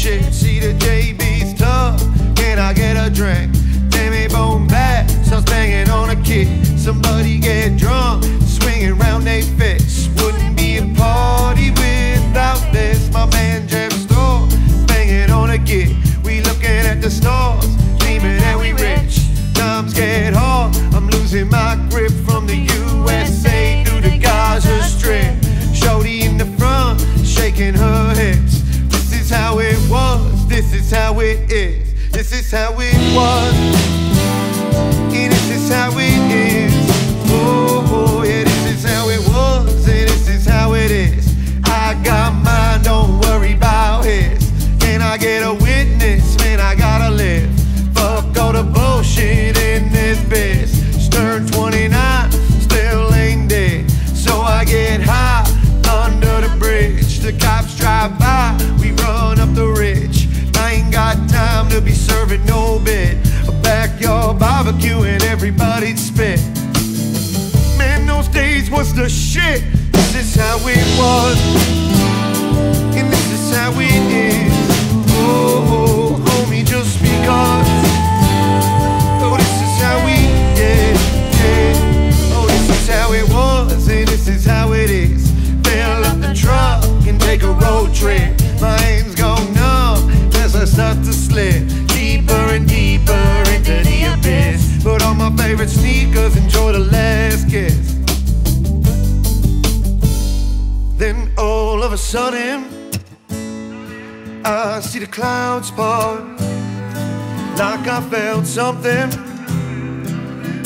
shit. See the JB's tough. Can I get a drink? This is how it was. Serving no bit. A backyard barbecue and everybody'd spit. Man, those days was the shit. This is how it was, and this is how it is. Oh, oh homie, just because. Oh, this is how we, yeah. Oh, this is how it was, and this is how it is. Fill up the truck and take a road trip. My hands Sudden, I see the clouds part, like I felt something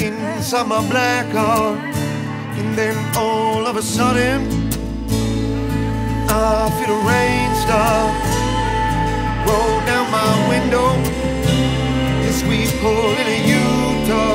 inside my black heart. And then all of a sudden, I feel the rain start roll down my window as we pull into Utah.